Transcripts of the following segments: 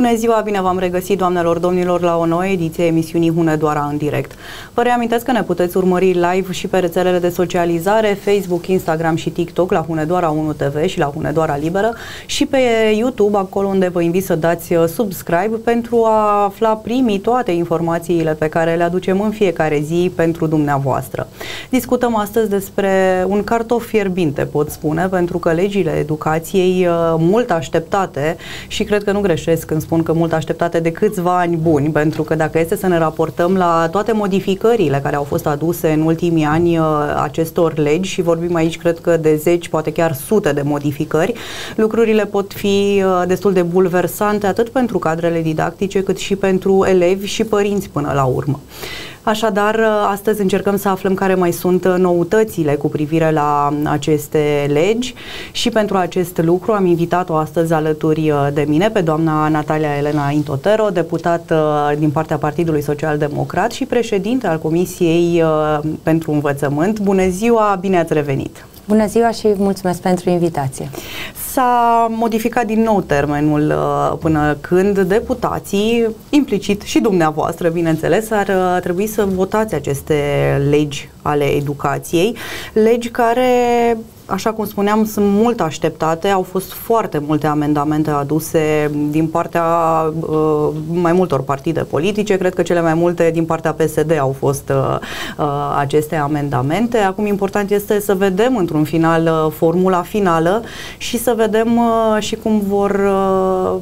Bună ziua, bine v-am regăsit, doamnelor, domnilor, la o nouă ediție emisiunii Hunedoara în direct. Vă reamintesc că ne puteți urmări live și pe rețelele de socializare, Facebook, Instagram și TikTok la Hunedoara 1 TV și la Hunedoara Liberă și pe YouTube, acolo unde vă invit să dați uh, subscribe pentru a afla primii toate informațiile pe care le aducem în fiecare zi pentru dumneavoastră. Discutăm astăzi despre un cartof fierbinte, pot spune, pentru că legile educației uh, mult așteptate și cred că nu greșesc când spun că mult așteptate de câțiva ani buni, pentru că dacă este să ne raportăm la toate modificările care au fost aduse în ultimii ani uh, acestor legi și vorbim aici cred că de zeci, poate chiar sute de modificări, lucrurile pot fi uh, destul de bulversante atât pentru cadrele didactice cât și pentru elevi și părinți până la urmă. Așadar, astăzi încercăm să aflăm care mai sunt noutățile cu privire la aceste legi și pentru acest lucru am invitat-o astăzi alături de mine pe doamna Natalia Elena Intotero, deputat uh, din partea Partidului Social Democrat și președinte al Comisiei uh, pentru Învățământ. Bună ziua, bine ați revenit! Bună ziua și mulțumesc pentru invitație. S-a modificat din nou termenul uh, până când deputații, implicit și dumneavoastră, bineînțeles, ar uh, trebui să votați aceste legi ale educației, legi care așa cum spuneam, sunt mult așteptate. Au fost foarte multe amendamente aduse din partea uh, mai multor partide politice. Cred că cele mai multe din partea PSD au fost uh, uh, aceste amendamente. Acum important este să vedem într-un final uh, formula finală și să vedem uh, și cum vor uh,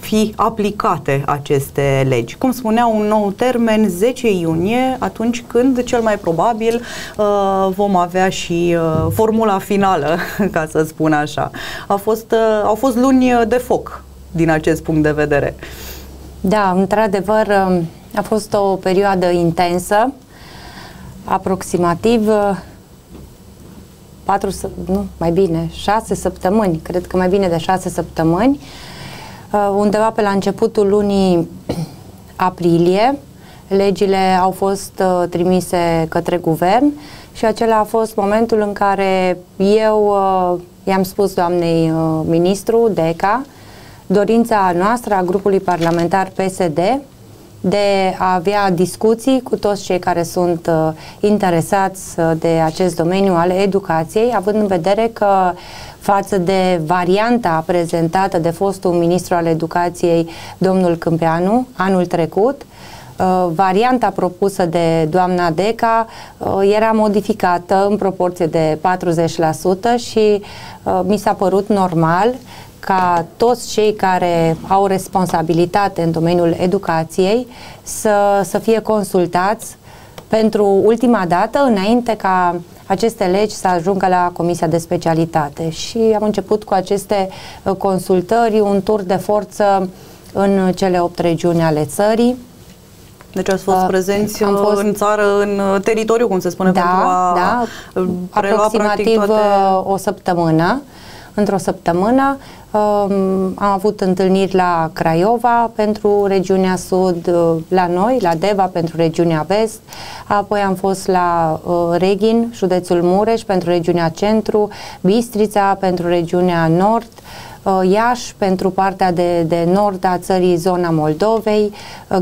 fi aplicate aceste legi. Cum spunea un nou termen, 10 iunie, atunci când cel mai probabil uh, vom avea și uh, formula finală, ca să spun așa. A fost, uh, au fost luni de foc din acest punct de vedere. Da, într-adevăr, um, a fost o perioadă intensă, aproximativ uh, patru, nu, mai bine, șase săptămâni, cred că mai bine de șase săptămâni, Uh, undeva pe la începutul lunii aprilie, legile au fost uh, trimise către guvern și acela a fost momentul în care eu uh, i-am spus doamnei ministru Deca dorința noastră a grupului parlamentar PSD de a avea discuții cu toți cei care sunt uh, interesați de acest domeniu al educației, având în vedere că față de varianta prezentată de fostul ministru al educației, domnul Câmpeanu, anul trecut, Uh, varianta propusă de doamna Deca uh, era modificată în proporție de 40% și uh, mi s-a părut normal ca toți cei care au responsabilitate în domeniul educației să, să fie consultați pentru ultima dată, înainte ca aceste legi să ajungă la Comisia de Specialitate. Și am început cu aceste uh, consultări, un tur de forță în cele opt regiuni ale țării. Deci ați fost uh, prezenți am fost, în țară, în uh, teritoriu, cum se spune, da, pentru a da, aproximativ toate... o săptămână. Într-o săptămână am avut întâlniri la Craiova pentru regiunea Sud, uh, la noi, la Deva pentru regiunea Vest, apoi am fost la uh, Reghin, județul Mureș pentru regiunea Centru, Bistrița pentru regiunea Nord, uh, Iași pentru partea de, de nord a țării, zona Moldovei,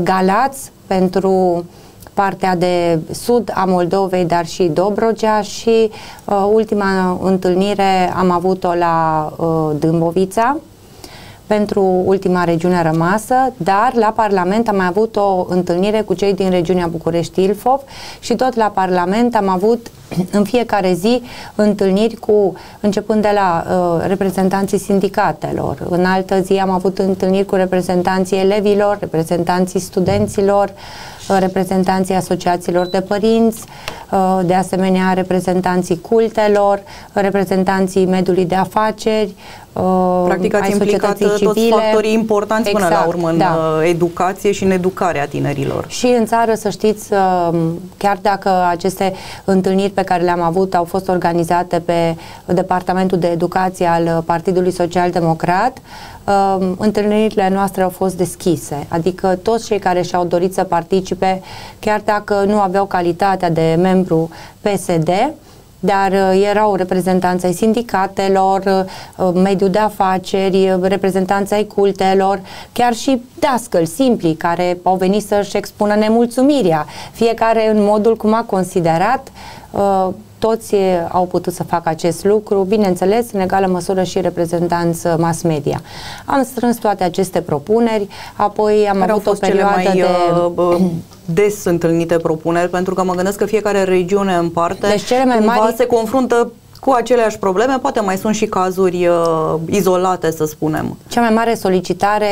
Galați pentru partea de sud a Moldovei, dar și Dobrogea și uh, ultima întâlnire am avut-o la uh, Dâmbovița pentru ultima regiune rămasă, dar la Parlament am mai avut o întâlnire cu cei din regiunea București-Ilfov și tot la Parlament am avut în fiecare zi întâlniri cu, începând de la uh, reprezentanții sindicatelor. În altă zi am avut întâlniri cu reprezentanții elevilor, reprezentanții studenților, uh, reprezentanții asociațiilor de părinți, uh, de asemenea reprezentanții cultelor, reprezentanții mediului de afaceri, Uh, Practic ați implicat toți factorii importanți exact, până la exact, urmă în da. Uh, educație și în educarea tinerilor. Și în țară, să știți, uh, chiar dacă aceste întâlniri pe care le-am avut au fost organizate pe Departamentul de Educație al Partidului Social Democrat, întâlnirile noastre au fost deschise, adică toți cei care și-au dorit să participe, chiar dacă nu aveau calitatea de membru PSD, dar uh, erau reprezentanți ai sindicatelor, uh, mediul de afaceri, reprezentanți ai cultelor, chiar și dascăl simpli care au venit să-și expună nemulțumirea, fiecare în modul cum a considerat toți au putut să facă acest lucru, bineînțeles, în egală măsură și reprezentanți mass media. Am strâns toate aceste propuneri, apoi am Care avut au o perioadă cele mai, de... Uh, des întâlnite propuneri, pentru că mă gândesc că fiecare regiune în parte deci cele mai mari... se confruntă cu aceleași probleme, poate mai sunt și cazuri uh, izolate, să spunem. Cea mai mare solicitare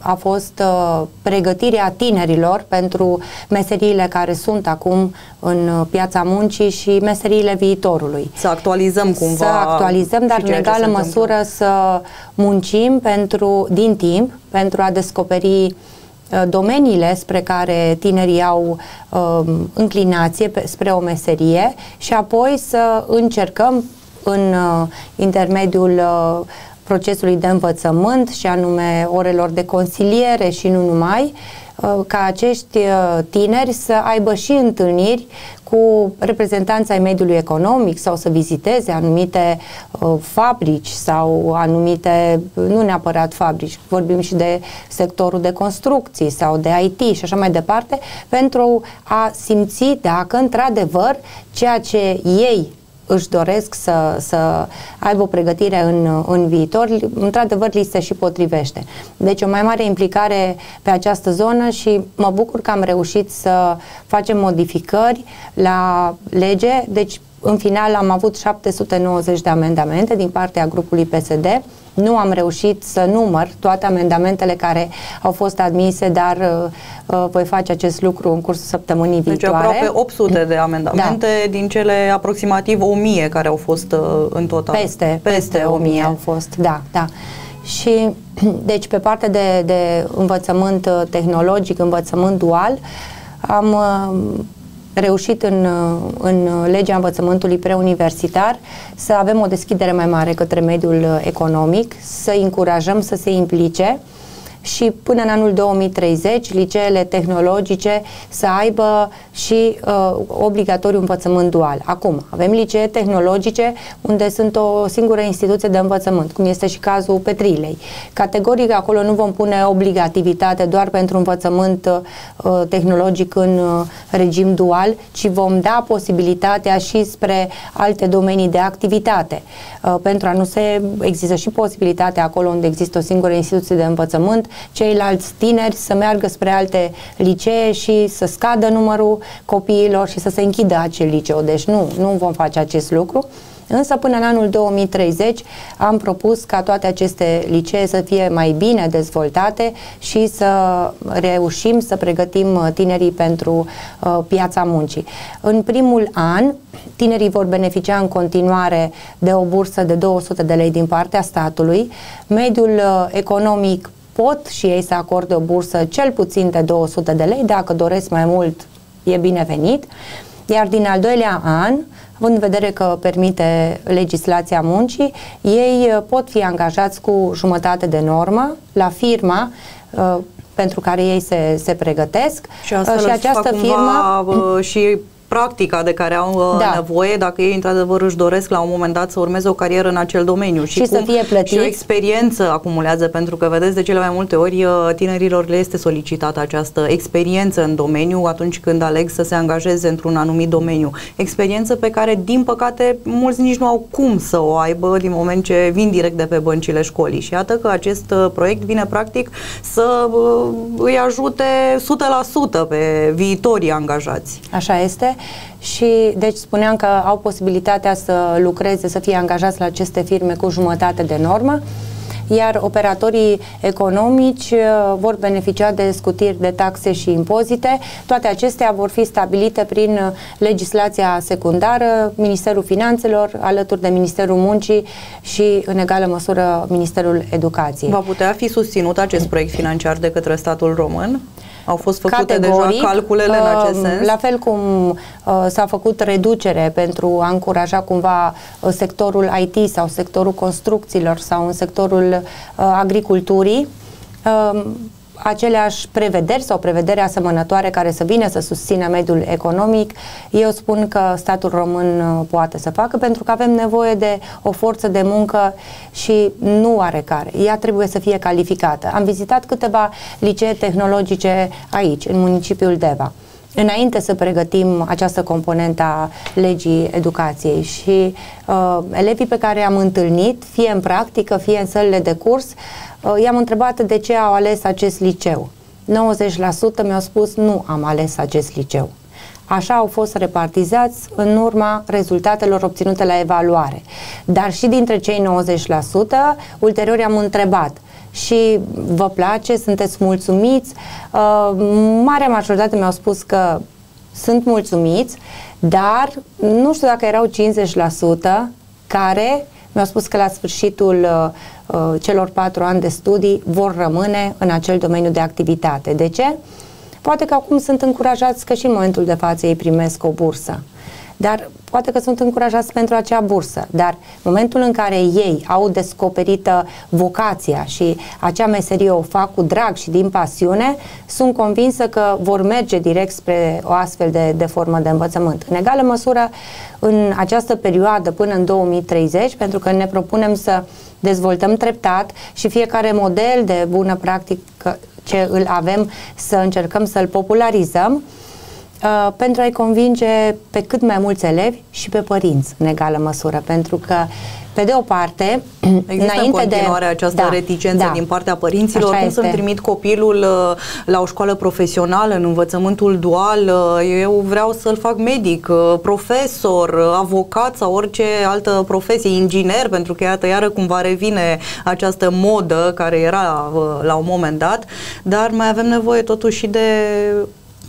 a fost uh, pregătirea tinerilor pentru meseriile care sunt acum în uh, piața muncii și meseriile viitorului. Să actualizăm cumva. Să actualizăm, dar în egală măsură să muncim pentru, din timp pentru a descoperi uh, Uh, domeniile spre care tinerii au uh, înclinație pe, spre o meserie și apoi să încercăm în uh, intermediul uh, procesului de învățământ și anume orelor de consiliere și nu numai, uh, ca acești uh, tineri să aibă și întâlniri cu reprezentanța ai mediului economic sau să viziteze anumite uh, fabrici sau anumite, nu neapărat fabrici, vorbim și de sectorul de construcții sau de IT și așa mai departe, pentru a simți dacă într-adevăr ceea ce ei își doresc să, să aibă o pregătire în, în viitor, într-adevăr li se și potrivește. Deci o mai mare implicare pe această zonă și mă bucur că am reușit să facem modificări la lege, deci în final am avut 790 de amendamente din partea grupului PSD. Nu am reușit să număr toate amendamentele care au fost admise, dar uh, uh voi face acest lucru în cursul săptămânii deci viitoare. Deci aproape 800 de amendamente da. din cele aproximativ 1000 care au fost uh, în total. Peste, peste, peste 1000 au fost, da, da. Și deci pe partea de, de învățământ uh, tehnologic, învățământ dual, am uh, reușit în, în legea învățământului preuniversitar să avem o deschidere mai mare către mediul economic, să încurajăm să se implice și până în anul 2030 liceele tehnologice să aibă și uh, obligatoriu învățământ dual. Acum, avem licee tehnologice unde sunt o singură instituție de învățământ, cum este și cazul Petrilei. Categoric acolo nu vom pune obligativitate doar pentru învățământ uh, tehnologic în uh, regim dual, ci vom da posibilitatea și spre alte domenii de activitate. Uh, pentru a nu se există și posibilitatea acolo unde există o singură instituție de învățământ ceilalți tineri să meargă spre alte licee și să scadă numărul copiilor și să se închidă acel liceu. Deci nu, nu vom face acest lucru. Însă până în anul 2030 am propus ca toate aceste licee să fie mai bine dezvoltate și să reușim să pregătim tinerii pentru uh, piața muncii. În primul an, tinerii vor beneficia în continuare de o bursă de 200 de lei din partea statului. Mediul uh, economic pot și ei să acorde o bursă cel puțin de 200 de lei, dacă doresc mai mult e binevenit, iar din al doilea an, având în vedere că permite legislația muncii, ei pot fi angajați cu jumătate de normă la firma uh, pentru care ei se, se pregătesc. Și, uh, și această firmă uh, și practica de care au uh, da. nevoie dacă ei într-adevăr își doresc la un moment dat să urmeze o carieră în acel domeniu și, și cum, să fie plătiți. Și o experiență acumulează, pentru că vedeți de cele mai multe ori uh, tinerilor le este solicitată această experiență în domeniu atunci când aleg să se angajeze într-un anumit domeniu. Experiență pe care, din păcate, mulți nici nu au cum să o aibă din moment ce vin direct de pe băncile școlii. Și iată că acest uh, proiect vine practic să îi ajute 100% pe viitorii angajați. Așa este și deci spuneam că au posibilitatea să lucreze, să fie angajați la aceste firme cu jumătate de normă iar operatorii economici uh, vor beneficia de scutiri de taxe și impozite. Toate acestea vor fi stabilite prin uh, legislația secundară, Ministerul Finanțelor, alături de Ministerul Muncii și, în egală măsură, Ministerul Educației. Va putea fi susținut acest proiect financiar de către statul român? Au fost făcute Categoric, deja calculele în acest um, sens? La fel cum uh, s-a făcut reducere pentru a încuraja cumva uh, sectorul IT sau sectorul construcțiilor sau în sectorul uh, agriculturii, uh, aceleași prevederi sau prevederi asemănătoare care să vină să susțină mediul economic, eu spun că statul român uh, poate să facă pentru că avem nevoie de o forță de muncă și nu are care. Ea trebuie să fie calificată. Am vizitat câteva licee tehnologice aici, în municipiul Deva înainte să pregătim această componentă a legii educației și uh, elevii pe care i-am întâlnit, fie în practică, fie în sălile de curs, uh, i-am întrebat de ce au ales acest liceu. 90% mi-au spus nu am ales acest liceu. Așa au fost repartizați în urma rezultatelor obținute la evaluare. Dar și dintre cei 90%, ulterior am întrebat – și vă place, sunteți mulțumiți. Uh, marea majoritate mi-au spus că sunt mulțumiți, dar nu știu dacă erau 50% care mi-au spus că la sfârșitul uh, uh, celor patru ani de studii vor rămâne în acel domeniu de activitate. De ce? Poate că acum sunt încurajați că și în momentul de față ei primesc o bursă dar poate că sunt încurajați pentru acea bursă, dar în momentul în care ei au descoperită vocația și acea meserie o fac cu drag și din pasiune, sunt convinsă că vor merge direct spre o astfel de, de formă de învățământ. În egală măsură, în această perioadă până în 2030, pentru că ne propunem să dezvoltăm treptat și fiecare model de bună practică ce îl avem să încercăm să-l popularizăm, uh, pentru a-i convinge pe cât mai mulți elevi și pe părinți în egală măsură, pentru că pe de o parte, Există înainte în continuare de... această da, reticență da, din partea părinților, cum să-mi trimit copilul uh, la o școală profesională, în învățământul dual, uh, eu vreau să-l fac medic, uh, profesor, avocat sau orice altă profesie, inginer, pentru că iată, iară cumva revine această modă care era la un moment dat, dar mai avem nevoie totuși și de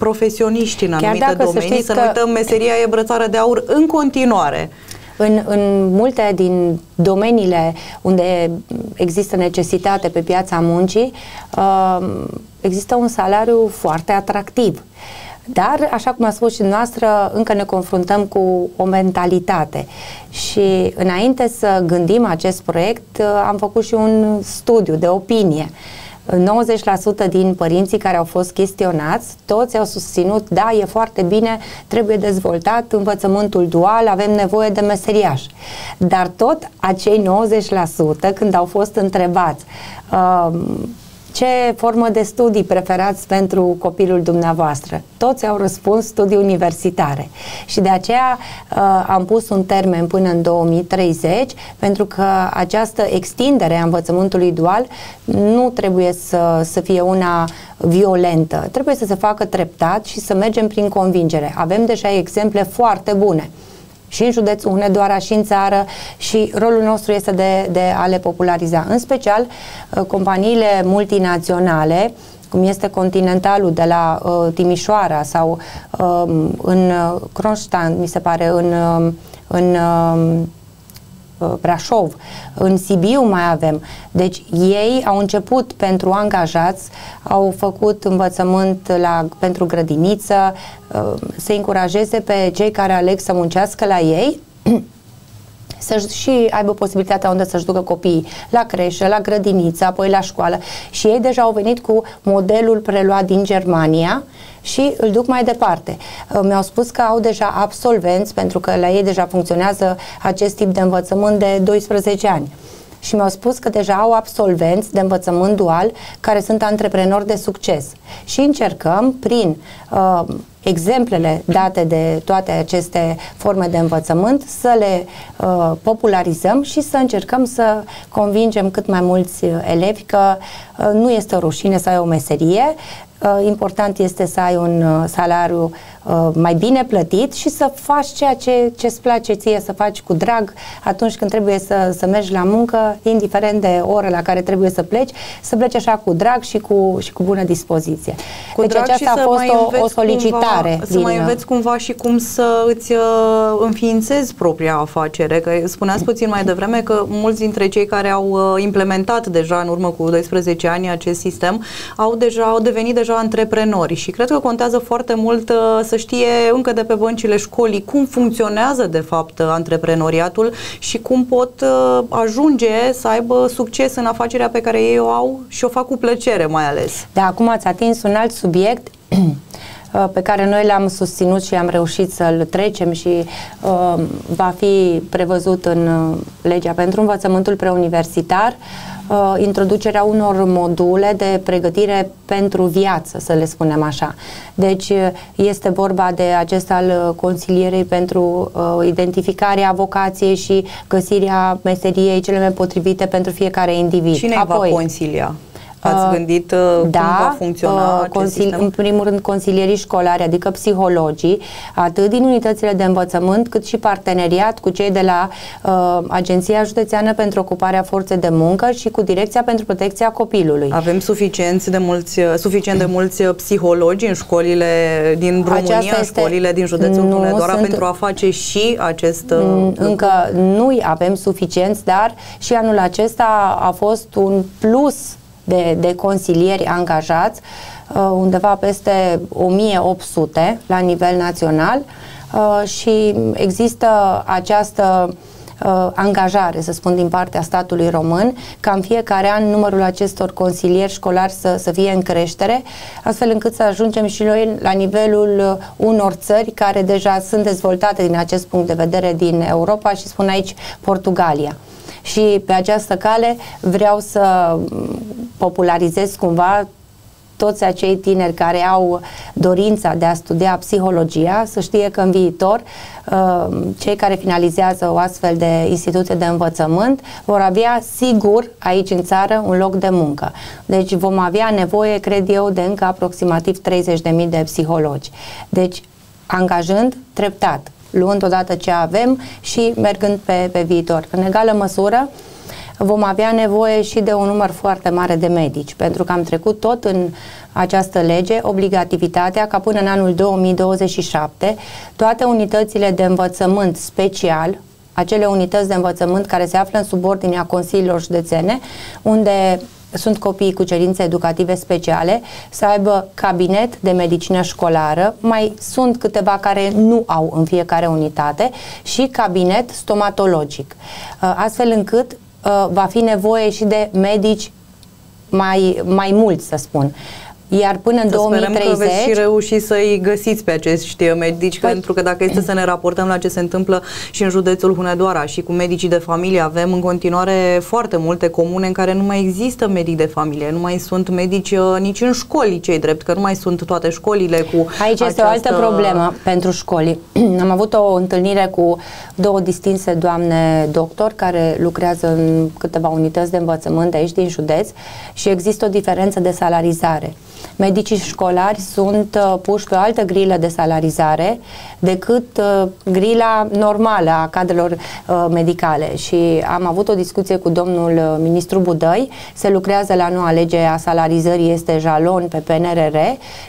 profesioniști în anumite domenii, să, să nu uităm, meseria e brățară de aur în continuare. În, în multe din domeniile unde există necesitate pe piața muncii, uh, există un salariu foarte atractiv. Dar, așa cum a spus și noastră, încă ne confruntăm cu o mentalitate. Și înainte să gândim acest proiect, uh, am făcut și un studiu de opinie. 90% din părinții care au fost chestionați, toți au susținut, da, e foarte bine, trebuie dezvoltat învățământul dual, avem nevoie de meseriaș. Dar tot acei 90% când au fost întrebați uh, ce formă de studii preferați pentru copilul dumneavoastră? Toți au răspuns studii universitare și de aceea uh, am pus un termen până în 2030 pentru că această extindere a învățământului dual nu trebuie să, să fie una violentă, trebuie să se facă treptat și să mergem prin convingere. Avem deja exemple foarte bune și în județul Hunedoara și în țară și rolul nostru este de, de a le populariza. În special, uh, companiile multinaționale cum este Continentalul de la uh, Timișoara sau uh, în uh, Kronstadt, mi se pare, în, uh, în uh, Uh, Brașov, în Sibiu mai avem. Deci ei au început pentru angajați, au făcut învățământ la, pentru grădiniță, uh, să încurajeze pe cei care aleg să muncească la ei să și aibă posibilitatea unde să-și ducă copiii la creșă, la grădiniță, apoi la școală. Și ei deja au venit cu modelul preluat din Germania și îl duc mai departe. Uh, mi-au spus că au deja absolvenți, pentru că la ei deja funcționează acest tip de învățământ de 12 ani și mi-au spus că deja au absolvenți de învățământ dual care sunt antreprenori de succes. Și încercăm prin uh, exemplele date de toate aceste forme de învățământ să le uh, popularizăm și să încercăm să convingem cât mai mulți uh, elevi că uh, nu este o rușine să ai o meserie, uh, important este să ai un uh, salariu uh, mai bine plătit și să faci ceea ce îți place ție, să faci cu drag atunci când trebuie să, să mergi la muncă, indiferent de ore la care trebuie să pleci, să pleci așa cu drag și cu, și cu bună dispoziție. Cu deci aceasta a fost o, o solicitare fiecare să mai înveți cumva și cum să îți uh, înființezi propria afacere, că spuneați puțin mai devreme că mulți dintre cei care au uh, implementat deja în urmă cu 12 ani acest sistem au deja au devenit deja antreprenori și cred că contează foarte mult uh, să știe încă de pe băncile școlii cum funcționează de fapt antreprenoriatul și cum pot uh, ajunge să aibă succes în afacerea pe care ei o au și o fac cu plăcere mai ales. Da, acum ați atins un alt subiect uh, pe care noi l-am susținut și am reușit să-l trecem și uh, va fi prevăzut în uh, legea pentru învățământul preuniversitar uh, introducerea unor module de pregătire pentru viață, să le spunem așa. Deci uh, este vorba de acesta al consilierei pentru uh, identificarea vocației și găsirea meseriei cele mai potrivite pentru fiecare individ. Cine Apoi, va consilia? Ați uh, gândit uh, da, cum va funcționa uh, consil- În primul rând, consilierii școlari, adică psihologii, atât din unitățile de învățământ, cât și parteneriat cu cei de la uh, Agenția Județeană pentru Ocuparea Forței de Muncă și cu Direcția pentru Protecția Copilului. Avem suficient de mulți, uh, suficient de mulți psihologi în școlile din România, în școlile din județul nu, Hunedoara, sunt, pentru a face și acest uh, Încă nu avem suficienți, dar și anul acesta a fost un plus de, de consilieri angajați, uh, undeva peste 1800 la nivel național uh, și există această uh, angajare, să spun, din partea statului român, ca în fiecare an numărul acestor consilieri școlari să, să fie în creștere, astfel încât să ajungem și noi la nivelul unor țări care deja sunt dezvoltate din acest punct de vedere din Europa și spun aici Portugalia și pe această cale vreau să popularizez cumva toți acei tineri care au dorința de a studia psihologia să știe că în viitor uh, cei care finalizează o astfel de instituție de învățământ vor avea sigur aici în țară un loc de muncă. Deci vom avea nevoie, cred eu, de încă aproximativ 30.000 de psihologi. Deci angajând treptat luând odată ce avem și mergând pe, pe viitor. În egală măsură, vom avea nevoie și de un număr foarte mare de medici, pentru că am trecut tot în această lege obligativitatea ca până în anul 2027 toate unitățile de învățământ special, acele unități de învățământ care se află în subordinea consiliilor județene, unde sunt copii cu cerințe educative speciale, să aibă cabinet de medicină școlară, mai sunt câteva care nu au în fiecare unitate și cabinet stomatologic. Uh, astfel încât uh, va fi nevoie și de medici mai, mai mulți, să spun. Iar până în să 2030... că veți și reuși să-i găsiți pe acești medici, păi... pentru că dacă este să ne raportăm la ce se întâmplă și în județul Hunedoara și cu medicii de familie, avem în continuare foarte multe comune în care nu mai există medici de familie, nu mai sunt medici uh, nici în școli, cei drept, că nu mai sunt toate școlile cu Aici această... este o altă problemă pentru școli. Am avut o întâlnire cu două distinse doamne doctor care lucrează în câteva unități de învățământ de aici din județ și există o diferență de salarizare medicii școlari sunt uh, puși pe o altă grilă de salarizare decât uh, grila normală a cadrelor uh, medicale. Și am avut o discuție cu domnul uh, ministru Budăi, se lucrează la noua lege a salarizării, este jalon pe PNRR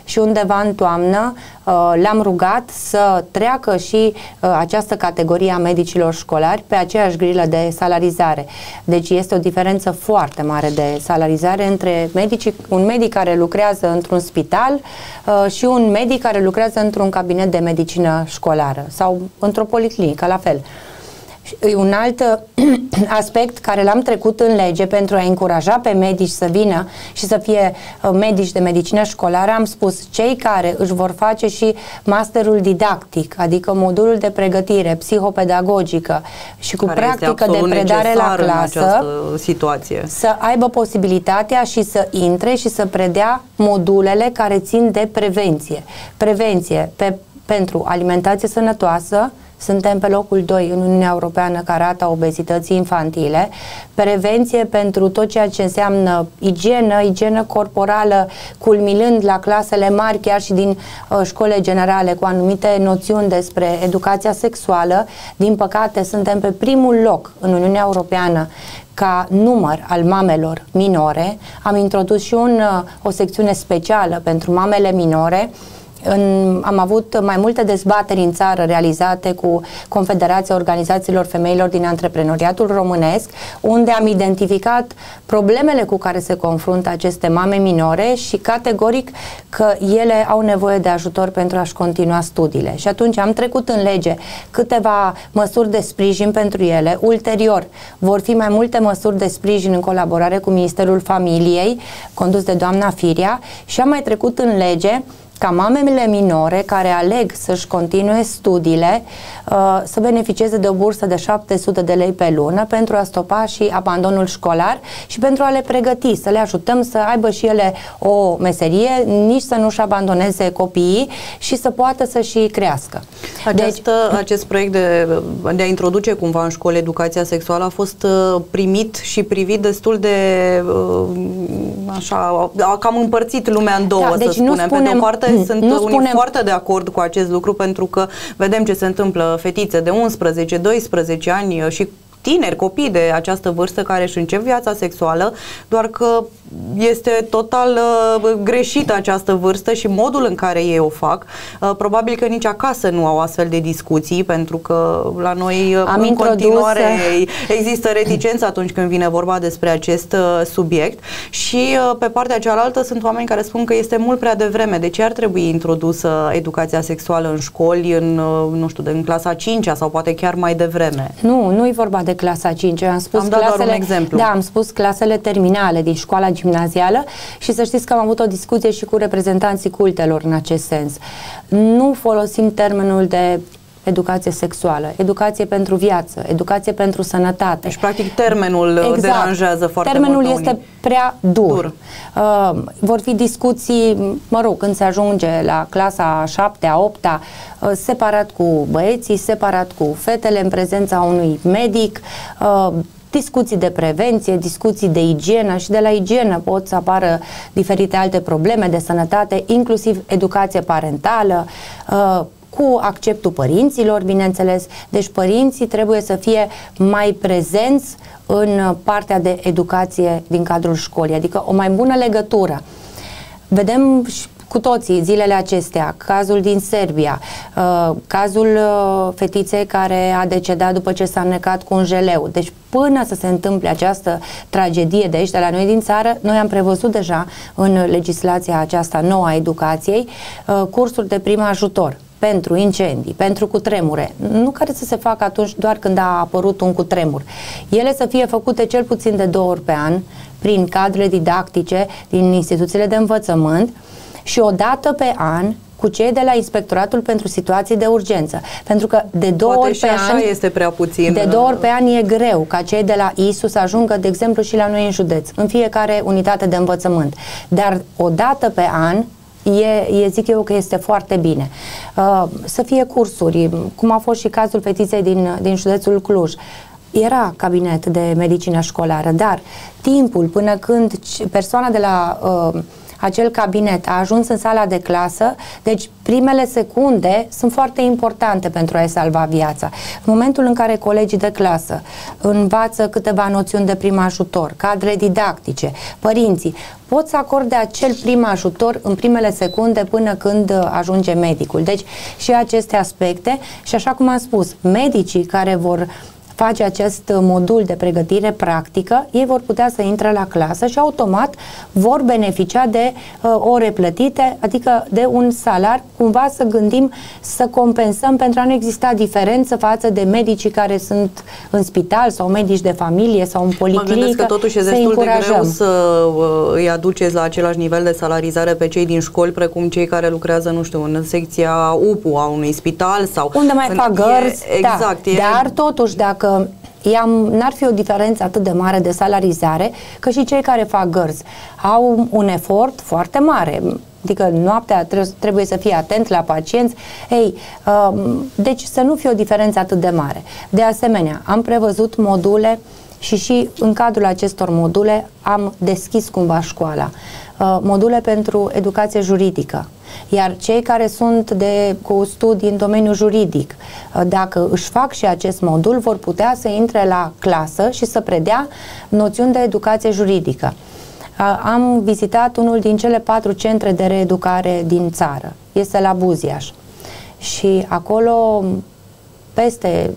și undeva în toamnă uh, l-am rugat să treacă și uh, această categorie a medicilor școlari pe aceeași grilă de salarizare. Deci este o diferență foarte mare de salarizare între medici, un medic care lucrează într-un spital uh, și un medic care lucrează într-un cabinet de medicină școlară sau într-o policlinică, la fel. Un alt aspect care l-am trecut în lege pentru a încuraja pe medici să vină și să fie uh, medici de medicină școlară, am spus cei care își vor face și masterul didactic, adică modulul de pregătire psihopedagogică și cu care practică de predare la clasă, situație. să aibă posibilitatea și să intre și să predea modulele care țin de prevenție. Prevenție pe, pentru alimentație sănătoasă, suntem pe locul 2 în Uniunea Europeană ca rata obezității infantile. Prevenție pentru tot ceea ce înseamnă igienă, igienă corporală, culminând la clasele mari, chiar și din uh, școle generale, cu anumite noțiuni despre educația sexuală. Din păcate, suntem pe primul loc în Uniunea Europeană ca număr al mamelor minore. Am introdus și un, uh, o secțiune specială pentru mamele minore în, am avut mai multe dezbateri în țară realizate cu Confederația Organizațiilor Femeilor din Antreprenoriatul Românesc, unde am identificat problemele cu care se confruntă aceste mame minore și categoric că ele au nevoie de ajutor pentru a-și continua studiile. Și atunci am trecut în lege câteva măsuri de sprijin pentru ele. Ulterior vor fi mai multe măsuri de sprijin în colaborare cu Ministerul Familiei, condus de doamna Firia, și am mai trecut în lege ca mamele minore care aleg să-și continue studiile uh, să beneficieze de o bursă de 700 de lei pe lună pentru a stopa și abandonul școlar și pentru a le pregăti, să le ajutăm să aibă și ele o meserie, nici să nu-și abandoneze copiii și să poată să și crească. Această, deci, acest proiect de, de a introduce cumva în școli educația sexuală a fost uh, primit și privit destul de uh, așa, a cam împărțit lumea în două, da, deci să spunem. Nu spunem. Pe de o parte Mm. sunt nu unii spunem... foarte de acord cu acest lucru pentru că vedem ce se întâmplă fetițe de 11-12 ani și tineri, copii de această vârstă care își încep viața sexuală, doar că este total uh, greșită această vârstă și modul în care ei o fac. Uh, probabil că nici acasă nu au astfel de discuții, pentru că la noi uh, Am în introdus... continuare există reticență atunci când vine vorba despre acest uh, subiect și uh, pe partea cealaltă sunt oameni care spun că este mult prea devreme. De ce ar trebui introdusă educația sexuală în școli, în, uh, nu știu, în clasa 5 sau poate chiar mai devreme? Nu, nu e vorba de clasa 5 am spus am dat clasele, doar un exemplu. Da, am spus clasele terminale din școala gimnazială și să știți că am avut o discuție și cu reprezentanții cultelor în acest sens. Nu folosim termenul de educație sexuală, educație pentru viață, educație pentru sănătate. Deci, practic, termenul exact. deranjează foarte termenul mult. Termenul este prea dur. dur. Uh, vor fi discuții, mă rog, când se ajunge la clasa 7 a 8 -a, uh, separat cu băieții, separat cu fetele, în prezența unui medic, uh, discuții de prevenție, discuții de igienă și de la igienă pot să apară diferite alte probleme de sănătate, inclusiv educație parentală, uh, cu acceptul părinților, bineînțeles. Deci părinții trebuie să fie mai prezenți în partea de educație din cadrul școlii, adică o mai bună legătură. Vedem cu toții zilele acestea, cazul din Serbia, uh, cazul uh, fetiței care a decedat după ce s-a înnecat cu un jeleu. Deci până să se întâmple această tragedie de aici, de la noi din țară, noi am prevăzut deja în legislația aceasta nouă a educației uh, cursuri de prim ajutor pentru incendii, pentru cutremure, nu care să se facă atunci doar când a apărut un cutremur. Ele să fie făcute cel puțin de două ori pe an, prin cadre didactice din instituțiile de învățământ și o dată pe an cu cei de la Inspectoratul pentru Situații de Urgență. Pentru că de două Poate ori pe așa an este prea puțin. De două ori pe an e greu ca cei de la ISU să ajungă, de exemplu, și la noi în județ, în fiecare unitate de învățământ. Dar o dată pe an e, e, zic eu că este foarte bine. Uh, să fie cursuri, cum a fost și cazul fetiței din, din județul Cluj. Era cabinet de medicină școlară, dar timpul până când persoana de la uh, acel cabinet a ajuns în sala de clasă, deci primele secunde sunt foarte importante pentru a-i salva viața. În momentul în care colegii de clasă învață câteva noțiuni de prim ajutor, cadre didactice, părinții, pot să acorde acel prim ajutor în primele secunde până când ajunge medicul. Deci și aceste aspecte și așa cum am spus, medicii care vor face acest modul de pregătire practică, ei vor putea să intre la clasă și automat vor beneficia de uh, ore plătite, adică de un salar, cumva să gândim să compensăm pentru a nu exista diferență față de medicii care sunt în spital sau medici de familie sau în policlinică. Mă gândesc că totuși e destul de greu să uh, îi aduceți la același nivel de salarizare pe cei din școli precum cei care lucrează, nu știu, în secția UPU a unui spital sau... Unde mai în, fac gărzi, e, exact, da. E... Dar totuși dacă i-am, n-ar fi o diferență atât de mare de salarizare, că și cei care fac gărzi au un efort foarte mare. Adică noaptea trebuie să fie atent la pacienți. Ei, um, deci să nu fie o diferență atât de mare. De asemenea, am prevăzut module și și în cadrul acestor module am deschis cumva școala. Uh, module pentru educație juridică. Iar cei care sunt de, cu studii în domeniul juridic, uh, dacă își fac și acest modul, vor putea să intre la clasă și să predea noțiuni de educație juridică. am vizitat unul din cele patru centre de reeducare din țară. Este la Buziaș. Și acolo peste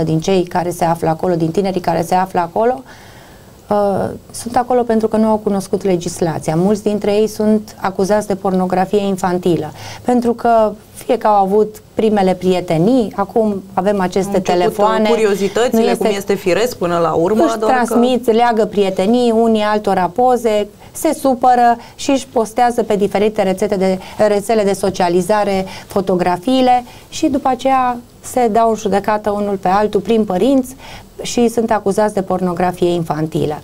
50% din cei care se află acolo, din tinerii care se află acolo, uh, sunt acolo pentru că nu au cunoscut legislația. Mulți dintre ei sunt acuzați de pornografie infantilă, pentru că fie că au avut primele prietenii, acum avem aceste telefoane. curiozitățile, nu este, cum este firesc până la urmă. Își transmit, că... leagă prietenii, unii altora poze, se supără și își postează pe diferite rețete de, rețele de socializare fotografiile și după aceea se dau în judecată unul pe altul prin părinți și sunt acuzați de pornografie infantilă.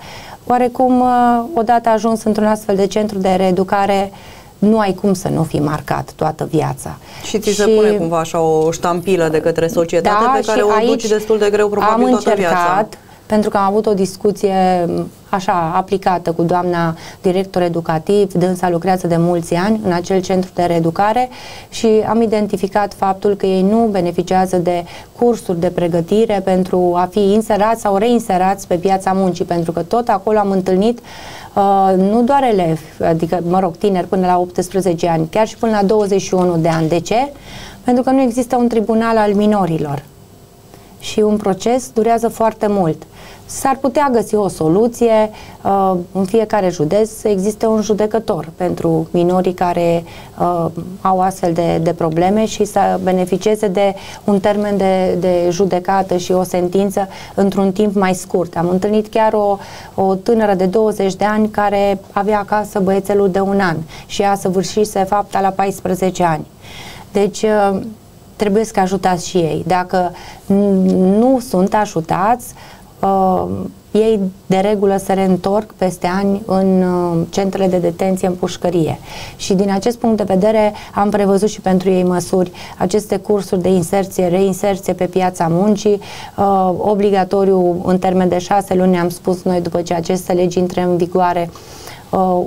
Oarecum, uh, odată ajuns într-un astfel de centru de reeducare, nu ai cum să nu fii marcat toată viața. Și ți și... se pune cumva așa o ștampilă de către societate da, pe care o duci destul de greu probabil am toată încercat, viața pentru că am avut o discuție așa aplicată cu doamna director educativ, dânsa lucrează de mulți ani în acel centru de reeducare și am identificat faptul că ei nu beneficiază de cursuri de pregătire pentru a fi inserați sau reinserați pe piața muncii, pentru că tot acolo am întâlnit uh, nu doar elevi, adică, mă rog, tineri până la 18 ani, chiar și până la 21 de ani. De ce? Pentru că nu există un tribunal al minorilor și un proces durează foarte mult. S-ar putea găsi o soluție uh, în fiecare județ să existe un judecător pentru minorii care uh, au astfel de, de probleme și să beneficieze de un termen de, de judecată și o sentință într-un timp mai scurt. Am întâlnit chiar o, o tânără de 20 de ani care avea acasă băiețelul de un an și a săvârșise fapta la 14 ani. Deci uh, trebuie să ajutați și ei. Dacă nu sunt ajutați, uh, ei de regulă se reîntorc peste ani în uh, centrele de detenție în pușcărie. Și din acest punct de vedere am prevăzut și pentru ei măsuri, aceste cursuri de inserție, reinserție pe piața muncii, uh, obligatoriu în termen de șase luni, am spus noi după ce aceste legi intre în vigoare, uh,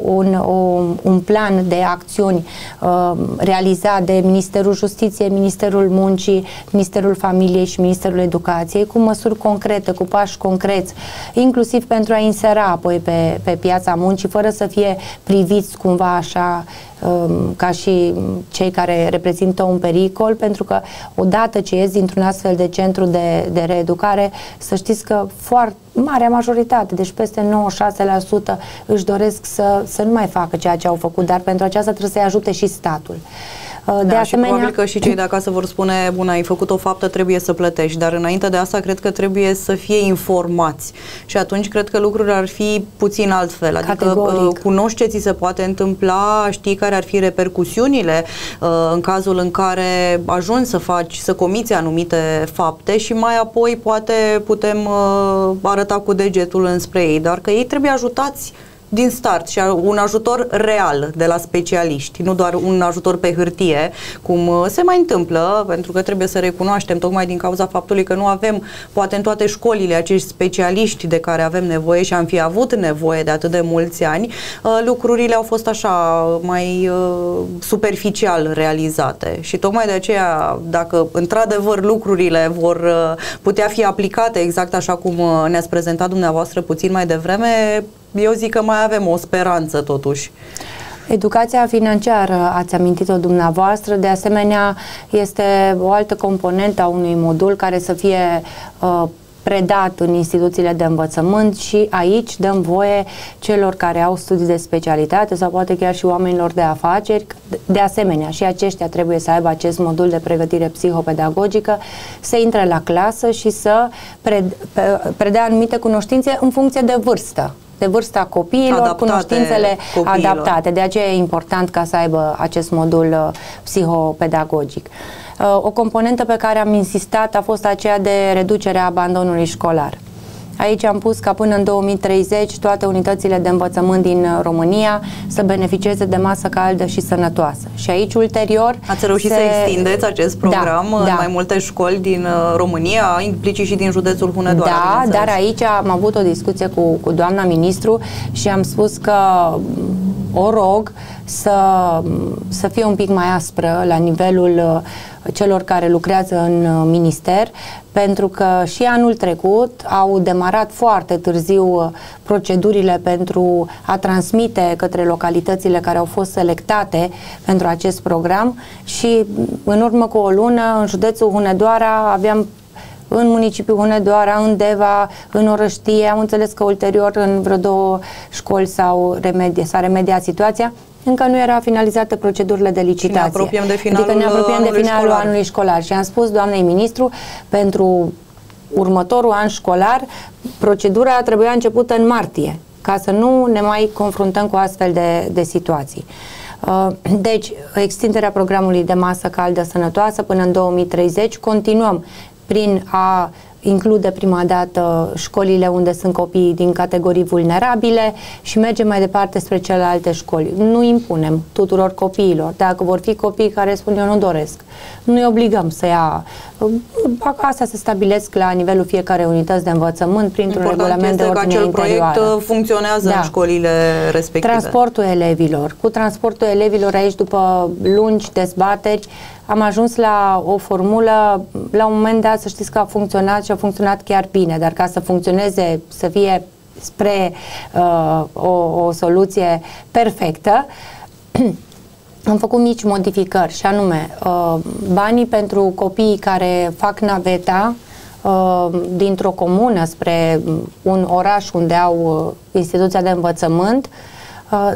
un, o, un plan de acțiuni uh, realizat de Ministerul Justiției, Ministerul Muncii, Ministerul Familiei și Ministerul Educației cu măsuri concrete, cu pași concreți, inclusiv pentru a insera apoi pe, pe piața muncii, fără să fie priviți cumva așa um, ca și cei care reprezintă un pericol, pentru că odată ce ies dintr-un astfel de centru de, de reeducare, să știți că foarte marea majoritate, deci peste 96% își doresc să, să nu mai facă ceea ce au făcut, dar pentru aceasta trebuie să-i ajute și statul. Uh, de da, asemenea, și probabil că și cei de acasă vor spune, bun, ai făcut o faptă, trebuie să plătești, dar înainte de asta cred că trebuie să fie informați. Și atunci cred că lucrurile ar fi puțin altfel, adică Categoric. Uh, cunoști ce ți se poate întâmpla, știi care ar fi repercusiunile uh, în cazul în care ajungi să faci, să comiți anumite fapte și mai apoi poate putem arăta cu degetul înspre ei, dar că ei trebuie ajutați din start și un ajutor real de la specialiști, nu doar un ajutor pe hârtie, cum uh, se mai întâmplă, pentru că trebuie să recunoaștem tocmai din cauza faptului că nu avem, poate în toate școlile, acești specialiști de care avem nevoie și am fi avut nevoie de atât de mulți ani, uh, lucrurile au fost așa mai uh, superficial realizate. Și tocmai de aceea, dacă într-adevăr lucrurile vor putea fi aplicate exact așa cum ne-ați prezentat dumneavoastră puțin mai devreme, eu zic că mai avem o speranță totuși. Educația financiară, ați amintit-o dumneavoastră, de asemenea este o altă componentă a unui modul care să fie uh, predat în instituțiile de învățământ și aici dăm voie celor care au studii de specialitate sau poate chiar și oamenilor de afaceri, de asemenea și aceștia trebuie să aibă acest modul de pregătire psihopedagogică, să intre la clasă și să predea anumite cunoștințe în funcție de vârstă de vârsta copiilor, adaptate cunoștințele copiilor. adaptate. De aceea e important ca să aibă acest modul uh, psihopedagogic. Uh, o componentă pe care am insistat a fost aceea de reducerea abandonului școlar. Aici am pus ca până în 2030 toate unitățile de învățământ din uh, România să beneficieze de masă caldă și sănătoasă. Și aici ulterior... Ați reușit se... să extindeți acest da, program da, în da. mai multe școli din uh, România, implicit și din județul Hunedoara. Da, dar aici am avut o discuție cu, cu doamna ministru și am spus că o rog să, să fie un pic mai aspră la nivelul celor care lucrează în minister, pentru că și anul trecut au demarat foarte târziu procedurile pentru a transmite către localitățile care au fost selectate pentru acest program și în urmă cu o lună în județul Hunedoara aveam în municipiul Hunedoara, în Deva, în Orăștie. Am înțeles că ulterior în vreo două școli s-au remedi, s-a remediat situația. Încă nu era finalizată procedurile de licitație. Și ne apropiem de finalul, adică ne apropiem de finalul școlar. anului școlar. Și am spus doamnei ministru, pentru următorul an școlar, procedura trebuia începută în martie, ca să nu ne mai confruntăm cu astfel de, de situații. Uh, deci, extinderea programului de masă caldă sănătoasă până în 2030, continuăm prin a include prima dată școlile unde sunt copii din categorii vulnerabile și mergem mai departe spre celelalte școli. Nu impunem tuturor copiilor. Dacă vor fi copii care spun eu nu doresc, nu îi obligăm să ia. Asta se stabilesc la nivelul fiecare unități de învățământ printr-un regulament de ordine acel interioară. proiect funcționează da. în școlile respective. Transportul elevilor. Cu transportul elevilor aici, după lungi dezbateri, am ajuns la o formulă, la un moment dat să știți că a funcționat și a funcționat chiar bine, dar ca să funcționeze, să fie spre uh, o, o soluție perfectă, am făcut mici modificări și anume uh, banii pentru copiii care fac naveta uh, dintr-o comună spre un oraș unde au uh, instituția de învățământ uh, Uh,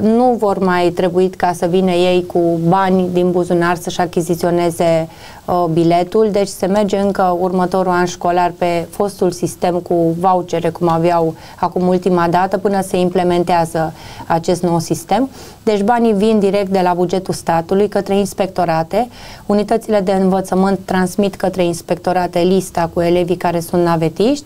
nu vor mai trebui ca să vină ei cu bani din buzunar să-și achiziționeze uh, biletul, deci se merge încă următorul an școlar pe fostul sistem cu vouchere, cum aveau acum ultima dată, până se implementează acest nou sistem. Deci banii vin direct de la bugetul statului către inspectorate. Unitățile de învățământ transmit către inspectorate lista cu elevii care sunt navetiști.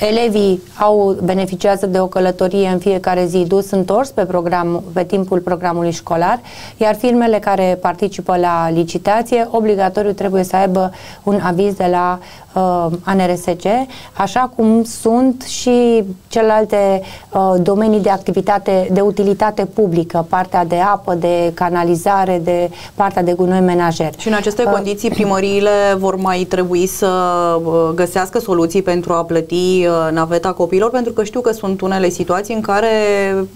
Uh, Elevii au beneficiază de o călătorie în fiecare zi dus întors pe, program, pe timpul programului școlar, iar firmele care participă la licitație obligatoriu trebuie să aibă un aviz de la uh, ANRSC, așa cum sunt și celelalte uh, domenii de activitate, de utilitate publică, partea de apă, de canalizare, de partea de gunoi menajer. Și în aceste uh, condiții primăriile vor mai trebui să uh, găsească soluții pentru a plăti uh, naveta copiilor, pentru că știu că sunt unele situații în care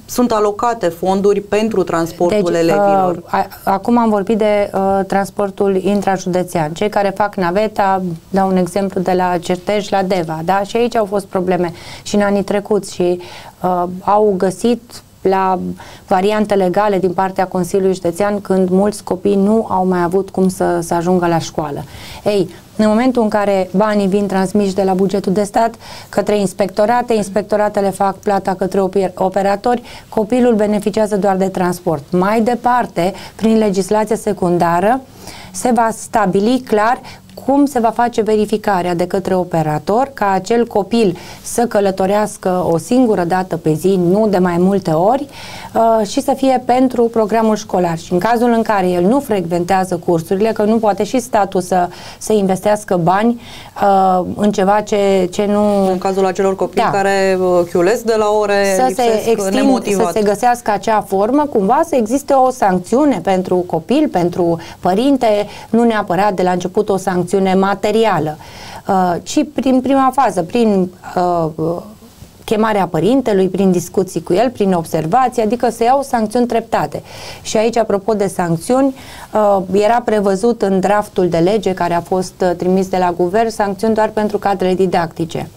sunt alocate fonduri pentru transportul deci, elevilor. Uh, acum am vorbit de uh, transportul intrajudețean. Cei care fac naveta, dau un exemplu, exemplu, de la Certej la Deva, da? Și aici au fost probleme și în anii trecuți și uh, au găsit la variante legale din partea Consiliului Județean când mulți copii nu au mai avut cum să, să ajungă la școală. Ei, în momentul în care banii vin transmiși de la bugetul de stat către inspectorate, inspectoratele fac plata către operatori, copilul beneficiază doar de transport. Mai departe, prin legislație secundară, se va stabili clar cum se va face verificarea de către operator ca acel copil să călătorească o singură dată pe zi, nu de mai multe ori, uh, și să fie pentru programul școlar. Și în cazul în care el nu frecventează cursurile, că nu poate și statul să, să investească bani uh, în ceva ce, ce nu... În cazul acelor copii da. care uh, chiulesc de la ore să se extind, să se găsească acea formă, cumva să existe o sancțiune pentru copil, pentru părinte, nu neapărat de la început o sancțiune sancțiune materială, uh, ci prin prima fază, prin uh, chemarea părintelui, prin discuții cu el, prin observații, adică să iau sancțiuni treptate. Și aici, apropo de sancțiuni, uh, era prevăzut în draftul de lege care a fost trimis de la guvern sancțiuni doar pentru cadrele didactice.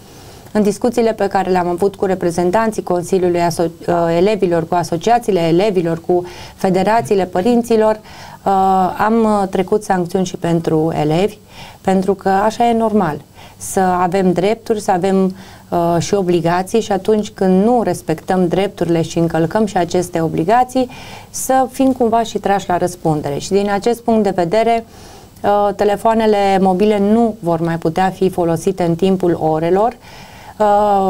În discuțiile pe care le-am avut cu reprezentanții Consiliului Aso- Elevilor, cu asociațiile elevilor, cu federațiile părinților, am trecut sancțiuni și pentru elevi, pentru că așa e normal. Să avem drepturi, să avem uh, și obligații și atunci când nu respectăm drepturile și încălcăm și aceste obligații, să fim cumva și trași la răspundere. Și din acest punct de vedere, uh, telefoanele mobile nu vor mai putea fi folosite în timpul orelor, uh,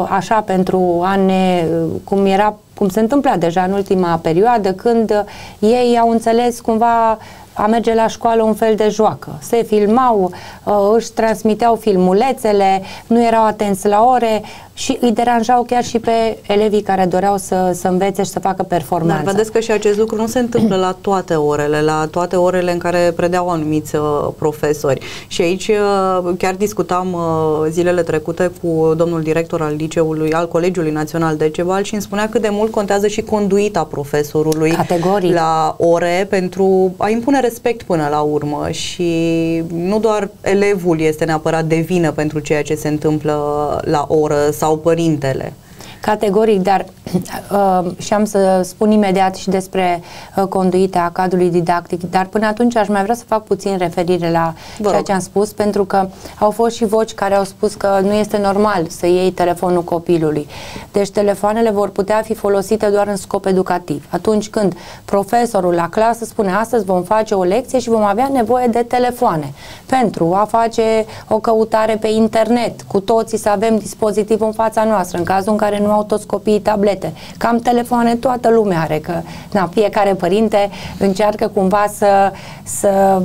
așa pentru a ne, cum era cum se întâmpla deja în ultima perioadă, când ei au înțeles cumva a merge la școală un fel de joacă. Se filmau, uh, își transmiteau filmulețele, nu erau atenți la ore și îi deranjau chiar și pe elevii care doreau să, să învețe și să facă performanță. Dar vedeți că și acest lucru nu se întâmplă la toate orele, la toate orele în care predeau anumiți uh, profesori. Și aici uh, chiar discutam uh, zilele trecute cu domnul director al liceului, al Colegiului Național de Cebal și îmi spunea cât de mult contează și conduita profesorului Categoric. la ore pentru a impune respect până la urmă și nu doar elevul este neapărat de vină pentru ceea ce se întâmplă la oră sau părintele. Categoric, dar uh, și am să spun imediat și despre uh, conduita cadrului didactic, dar până atunci aș mai vrea să fac puțin referire la Vă ceea ce am spus, pentru că au fost și voci care au spus că nu este normal să iei telefonul copilului. Deci telefoanele vor putea fi folosite doar în scop educativ. Atunci când profesorul la clasă spune astăzi vom face o lecție și vom avea nevoie de telefoane pentru a face o căutare pe internet, cu toții să avem dispozitiv în fața noastră, în cazul în care nu au toți copiii tablete. Cam telefoane toată lumea are, că na, fiecare părinte încearcă cumva să, să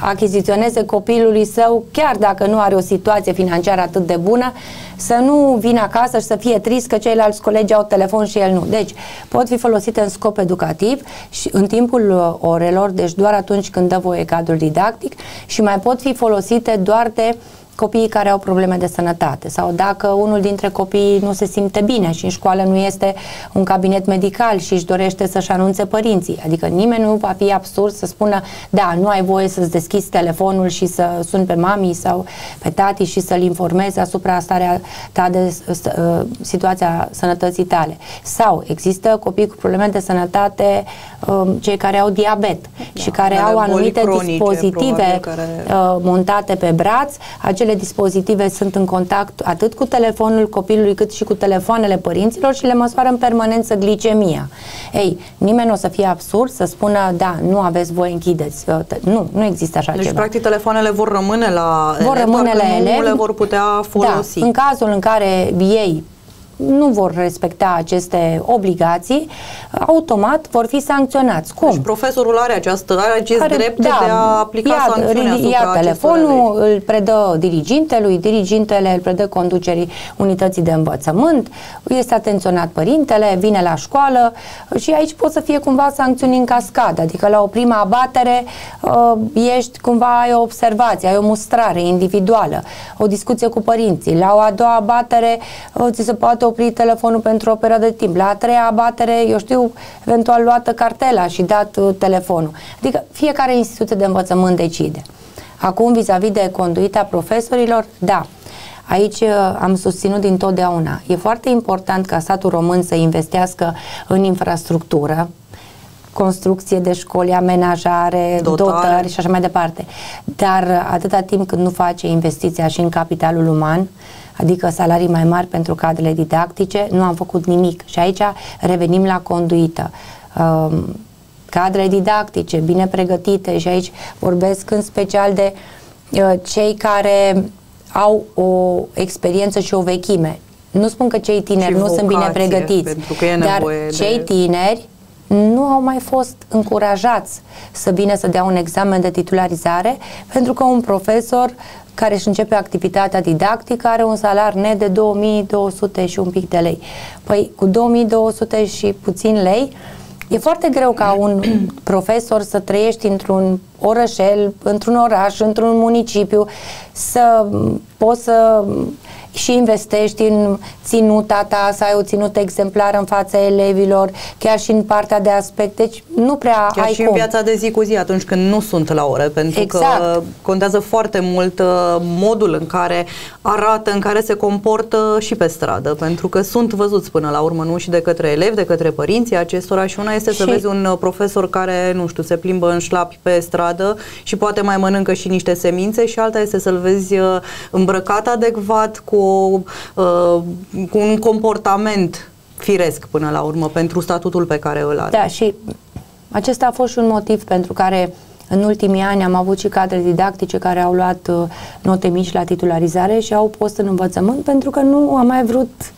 achiziționeze copilului său, chiar dacă nu are o situație financiară atât de bună, să nu vină acasă și să fie trist că ceilalți colegi au telefon și el nu. Deci, pot fi folosite în scop educativ și în timpul uh, orelor, deci doar atunci când dă voie cadrul didactic și mai pot fi folosite doar de copiii care au probleme de sănătate sau dacă unul dintre copii nu se simte bine și în școală nu este un cabinet medical și își dorește să-și anunțe părinții. Adică nimeni nu va fi absurd să spună da, nu ai voie să-ți deschizi telefonul și să suni pe mami sau pe tati și să-l informezi asupra starea ta de uh, situația sănătății tale. Sau există copii cu probleme de sănătate, um, cei care au diabet da, și care au anumite cronice, dispozitive care... Uh, montate pe braț, acele acele dispozitive sunt în contact atât cu telefonul copilului cât și cu telefoanele părinților și le măsoară în permanență glicemia. Ei, nimeni nu o să fie absurd să spună, da, nu aveți voie, închideți. Nu, nu există așa deci, ceva. practic, telefoanele vor rămâne la vor elevi, rămâne la elevi, nu le vor putea folosi. Da, în cazul în care ei nu vor respecta aceste obligații, automat vor fi sancționați. Cum? Deci profesorul are, această, are acest are, drept da, de a aplica ia, sancțiunea ia telefonul, îl predă dirigintelui, dirigintele îl predă conducerii unității de învățământ, este atenționat părintele, vine la școală și aici pot să fie cumva sancțiuni în cascadă, adică la o prima abatere uh, ești cumva, ai o observație, ai o mustrare individuală, o discuție cu părinții, la o a doua abatere uh, ți se poate opri telefonul pentru o perioadă de timp. La a treia abatere, eu știu, eventual luată cartela și dat uh, telefonul. Adică fiecare instituție de învățământ decide. Acum, vis-a-vis de conduita profesorilor, da, Aici uh, am susținut din totdeauna. E foarte important ca statul român să investească în infrastructură, construcție de școli, amenajare, dotare. dotări și așa mai departe. Dar atâta timp când nu face investiția și în capitalul uman, adică salarii mai mari pentru cadrele didactice, nu am făcut nimic. Și aici revenim la conduită. Um, cadre didactice, bine pregătite și aici vorbesc în special de uh, cei care au o experiență și o vechime. Nu spun că cei tineri și nu vocație, sunt bine pregătiți, dar cei de... tineri nu au mai fost încurajați să vină să dea un examen de titularizare pentru că un profesor care își începe activitatea didactică are un salar net de 2200 și un pic de lei. Păi cu 2200 și puțin lei e foarte greu ca un profesor să trăiești într-un orășel, într-un oraș, într-un municipiu, să poți să și investești în ținuta ta, să ai o ținută exemplară în fața elevilor, chiar și în partea de aspect. Deci nu prea chiar ai și cum. în viața de zi cu zi, atunci când nu sunt la ore, pentru exact. că contează foarte mult uh, modul în care arată, în care se comportă și pe stradă, pentru că sunt văzuți până la urmă, nu și de către elevi, de către părinții acestora și una este și... să vezi un uh, profesor care, nu știu, se plimbă în șlapi pe stradă și poate mai mănâncă și niște semințe și alta este să-l vezi uh, îmbrăcat adecvat cu uh, cu un comportament firesc până la urmă pentru statutul pe care îl are. Da, și acesta a fost și un motiv pentru care în ultimii ani am avut și cadre didactice care au luat uh, note mici la titularizare și au post în învățământ pentru că nu am mai vrut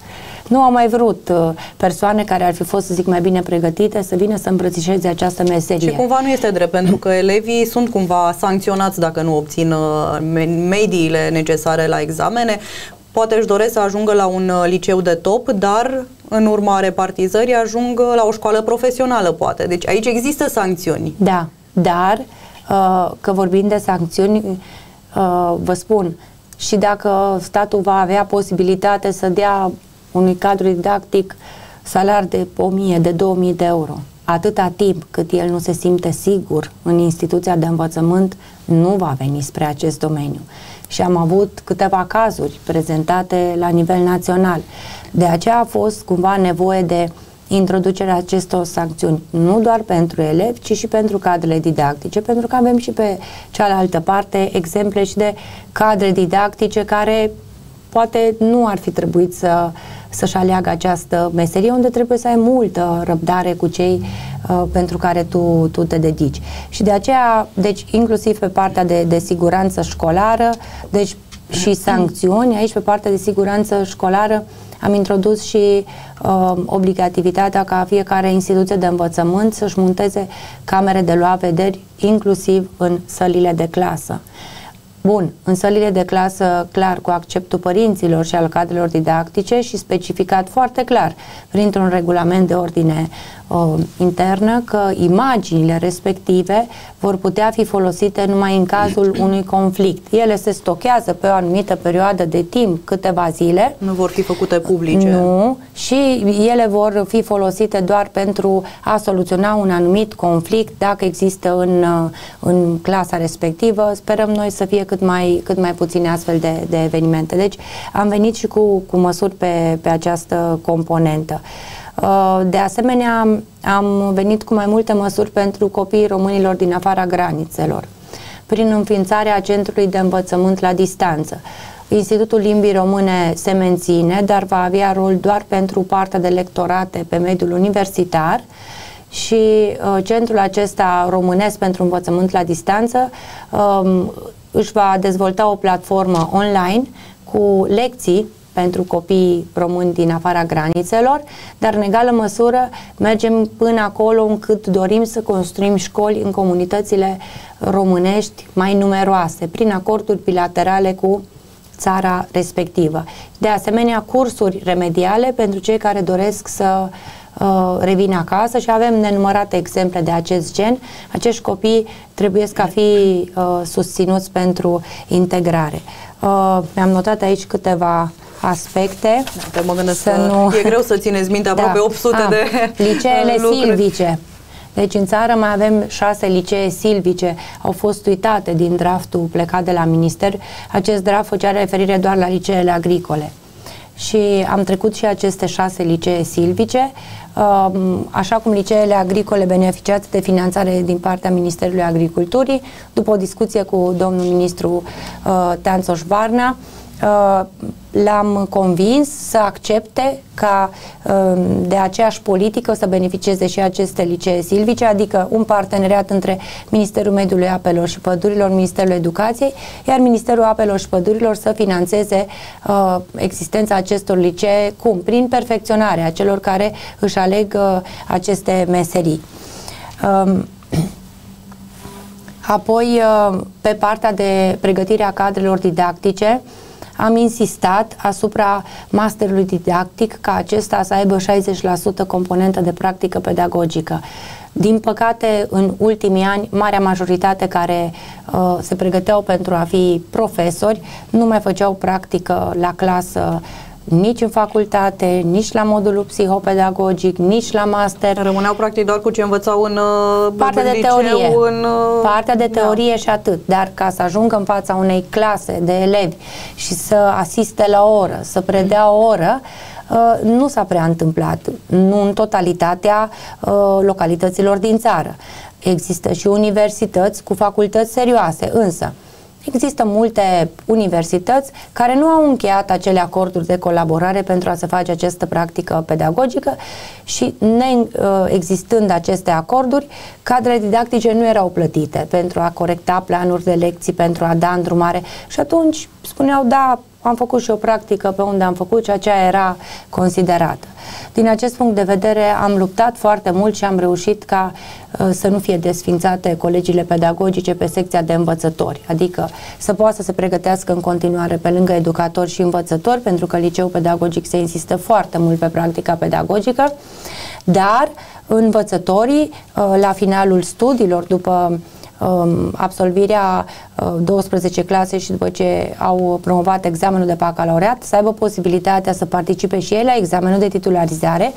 Nu au mai vrut uh, persoane care ar fi fost, să zic, mai bine pregătite să vină să îmbrățișeze această meserie. Și cumva nu este drept, pentru că elevii sunt cumva sancționați dacă nu obțin uh, mediile necesare la examene. Poate își doresc să ajungă la un uh, liceu de top, dar în urma repartizării ajung la o școală profesională, poate. Deci aici există sancțiuni. Da, dar că vorbim de sancțiuni, vă spun, și dacă statul va avea posibilitate să dea unui cadru didactic salar de 1000, de 2000 de euro. Atâta timp cât el nu se simte sigur în instituția de învățământ, nu va veni spre acest domeniu. Și am avut câteva cazuri prezentate la nivel național. De aceea a fost cumva nevoie de introducerea acestor sancțiuni, nu doar pentru elevi, ci și pentru cadrele didactice, pentru că avem și pe cealaltă parte exemple și de cadre didactice care poate nu ar fi trebuit să, să-și aleagă această meserie, unde trebuie să ai multă răbdare cu cei uh, pentru care tu, tu te dedici. Și de aceea, deci inclusiv pe partea de, de siguranță școlară, deci și sancțiuni, aici pe partea de siguranță școlară am introdus și uh, obligativitatea ca fiecare instituție de învățământ să-și monteze camere de luat vederi, inclusiv în sălile de clasă. Bun, în sălile de clasă, clar, cu acceptul părinților și al cadrelor didactice și specificat foarte clar, printr-un regulament de ordine uh, internă, că imaginile respective vor putea fi folosite numai în cazul unui conflict. Ele se stochează pe o anumită perioadă de timp, câteva zile. Nu vor fi făcute publice. Nu, și ele vor fi folosite doar pentru a soluționa un anumit conflict, dacă există în, uh, în clasa respectivă. Sperăm noi să fie cât mai, cât mai puține astfel de, de evenimente. Deci am venit și cu, cu măsuri pe, pe această componentă. Uh, de asemenea, am venit cu mai multe măsuri pentru copiii românilor din afara granițelor, prin înființarea Centrului de Învățământ la distanță. Institutul Limbii Române se menține, dar va avea rol doar pentru partea de lectorate pe mediul universitar și uh, centrul acesta românesc pentru învățământ la distanță um, își va dezvolta o platformă online cu lecții pentru copii români din afara granițelor, dar în egală măsură mergem până acolo încât dorim să construim școli în comunitățile românești mai numeroase, prin acorduri bilaterale cu țara respectivă. De asemenea, cursuri remediale pentru cei care doresc să uh, revină acasă și avem nenumărate exemple de acest gen. Acești copii trebuie să fi uh, susținuți pentru integrare. Uh, mi-am notat aici câteva aspecte. Da, mă gândesc să că nu... e greu să țineți minte aproape da. 800 A, de Liceele lucruri. silvice. Deci în țară mai avem șase licee silvice, au fost uitate din draftul plecat de la minister. Acest draft făcea referire doar la liceele agricole. Și am trecut și aceste șase licee silvice, um, așa cum liceele agricole beneficiați de finanțare din partea Ministerului Agriculturii, după o discuție cu domnul ministru uh, Teanțoș Varna, Uh, l-am convins să accepte ca um, de aceeași politică să beneficieze și aceste licee silvice, adică un parteneriat între Ministerul Mediului Apelor și Pădurilor, Ministerul Educației, iar Ministerul Apelor și Pădurilor să financeze uh, existența acestor licee, cum? Prin perfecționarea celor care își aleg uh, aceste meserii. Um, apoi, uh, pe partea de pregătire a cadrelor didactice, am insistat asupra masterului didactic ca acesta să aibă 60% componentă de practică pedagogică. Din păcate, în ultimii ani, marea majoritate care uh, se pregăteau pentru a fi profesori nu mai făceau practică la clasă nici în facultate, nici la modulul psihopedagogic, nici la master. Rămâneau practic doar cu ce învățau în uh, partea de liceu, teorie. În, uh, partea de da. teorie da. și atât. Dar ca să ajungă în fața unei clase de elevi și să asiste la o oră, să predea o oră, uh, nu s-a prea întâmplat, nu în totalitatea localităților din țară. Există și universități cu facultăți serioase, însă Există multe universități care nu au încheiat acele acorduri de colaborare pentru a se face această practică pedagogică și ne uh, existând aceste acorduri, cadrele didactice nu erau plătite pentru a corecta planuri de lecții, pentru a da îndrumare. Și atunci spuneau, da, am făcut și o practică pe unde am făcut și aceea era considerată. Din acest punct de vedere am luptat foarte mult și am reușit ca uh, să nu fie desfințate colegiile pedagogice pe secția de învățători, adică să poată să se pregătească în continuare pe lângă educatori și învățători, pentru că liceul pedagogic se insistă foarte mult pe practica pedagogică, dar învățătorii uh, la finalul studiilor, după um, absolvirea uh, 12 clase și după ce au promovat examenul de bacalaureat, să aibă posibilitatea să participe și ei la examenul de titularizare.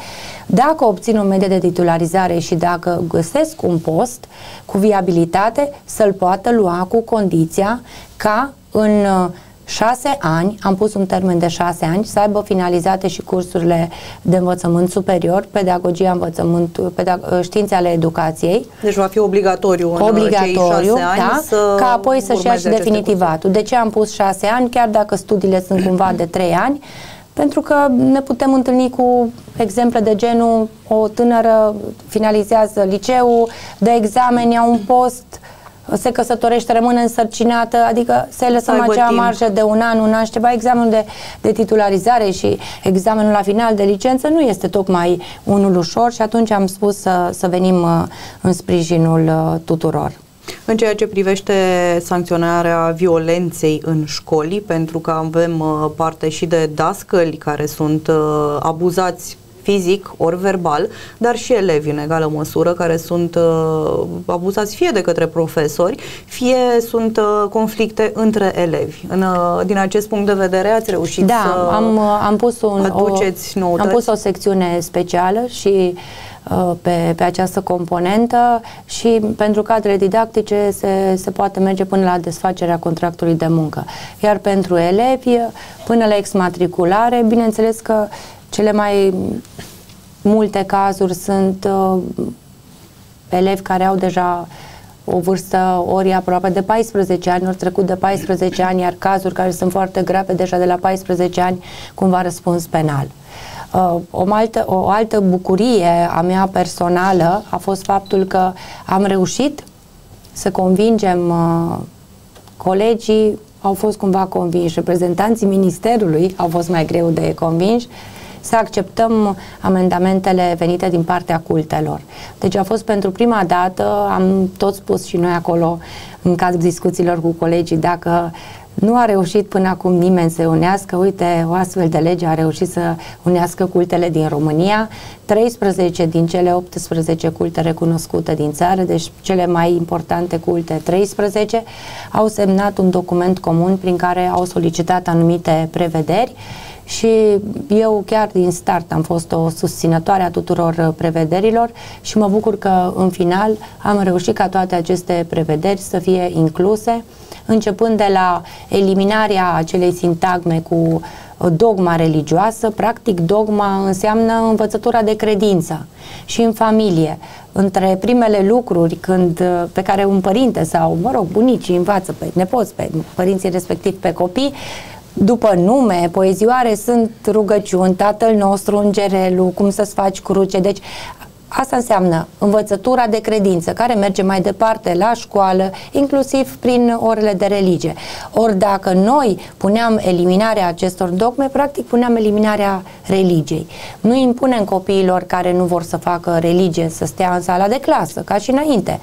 Dacă obțin o medie de titularizare și dacă găsesc un post cu viabilitate, să-l poată lua cu condiția ca în uh, șase ani, am pus un termen de șase ani, să aibă finalizate și cursurile de învățământ superior, pedagogia, învățământ, pedag- științe ale educației. Deci va fi obligatoriu în obligatoriu, cei ani da, să ca apoi să-și ia și definitivatul. De ce am pus șase ani, chiar dacă studiile sunt cumva de trei ani? Pentru că ne putem întâlni cu exemple de genul o tânără finalizează liceu, de examen, ia un post, se căsătorește, rămâne însărcinată, adică să lăsăm acea timp. marjă de un an, un an și ceva, examenul de, de titularizare și examenul la final de licență nu este tocmai unul ușor și atunci am spus să, să venim uh, în sprijinul uh, tuturor. În ceea ce privește sancționarea violenței în școli, pentru că avem uh, parte și de dascăli care sunt abuzați fizic ori verbal, dar și elevi în egală măsură care sunt uh, abuzați fie de către profesori, fie sunt uh, conflicte între elevi. În, uh, din acest punct de vedere ați reușit da, să am, uh, am pus un, aduceți o, Am pus o secțiune specială și uh, pe, pe această componentă și pentru cadre didactice se, se poate merge până la desfacerea contractului de muncă. Iar pentru elevi, până la exmatriculare, bineînțeles că cele mai multe cazuri sunt uh, elevi care au deja o vârstă ori aproape de 14 ani, ori trecut de 14 ani, iar cazuri care sunt foarte grave deja de la 14 ani, cumva răspuns penal. Uh, o, altă, o altă bucurie a mea personală a fost faptul că am reușit să convingem uh, colegii, au fost cumva convinși, reprezentanții ministerului au fost mai greu de convinși, să acceptăm amendamentele venite din partea cultelor. Deci a fost pentru prima dată, am tot spus și noi acolo în cadrul discuțiilor cu colegii, dacă nu a reușit până acum nimeni să unească. Uite, o astfel de lege a reușit să unească cultele din România. 13 din cele 18 culte recunoscute din țară, deci cele mai importante culte, 13, au semnat un document comun prin care au solicitat anumite prevederi și eu chiar din start am fost o susținătoare a tuturor uh, prevederilor și mă bucur că în final am reușit ca toate aceste prevederi să fie incluse, începând de la eliminarea acelei sintagme cu uh, dogma religioasă, practic dogma înseamnă învățătura de credință și în familie. Între primele lucruri când, uh, pe care un părinte sau, mă rog, bunicii învață pe nepoți, pe părinții respectiv pe copii, după nume, poezioare sunt rugăciuni, Tatăl nostru, Îngerelul, cum să-ți faci cruce. Deci Asta înseamnă învățătura de credință, care merge mai departe la școală, inclusiv prin orele de religie. Ori dacă noi puneam eliminarea acestor dogme, practic puneam eliminarea religiei. Nu impunem copiilor care nu vor să facă religie să stea în sala de clasă, ca și înainte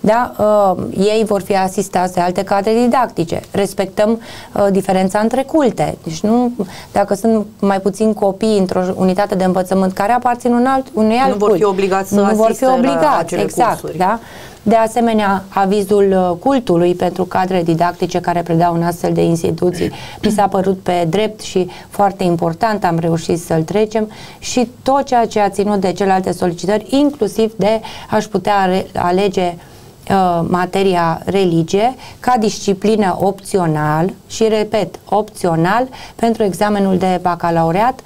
da? Uh, ei vor fi asistați de alte cadre didactice. Respectăm uh, diferența între culte. Deci nu, dacă sunt mai puțini copii într-o unitate de învățământ care aparțin un alt, unui alt nu vor fi obligați să nu vor fi obligați, exact, cursuri. da? De asemenea, avizul uh, cultului pentru cadre didactice care predau în astfel de instituții mi s-a părut pe drept și foarte important, am reușit să-l trecem și tot ceea ce a ținut de celelalte solicitări, inclusiv de aș putea alege Uh, materia religie ca disciplină opțional și, repet, opțional pentru examenul de bacalaureat,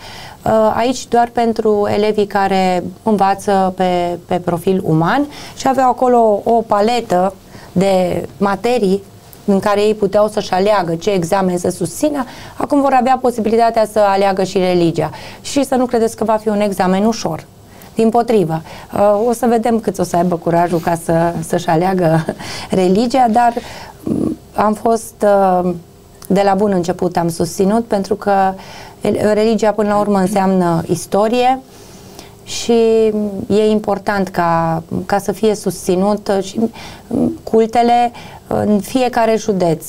uh, aici doar pentru elevii care învață pe, pe profil uman și aveau acolo o paletă de materii în care ei puteau să-și aleagă ce examen să susțină, acum vor avea posibilitatea să aleagă și religia. Și să nu credeți că va fi un examen ușor. Din potrivă, uh, o să vedem cât o să aibă curajul ca să, să-și aleagă religia, dar mm, am fost uh, de la bun început am susținut, pentru că religia până la urmă înseamnă istorie și e important ca, ca să fie susținut și cultele în fiecare județ,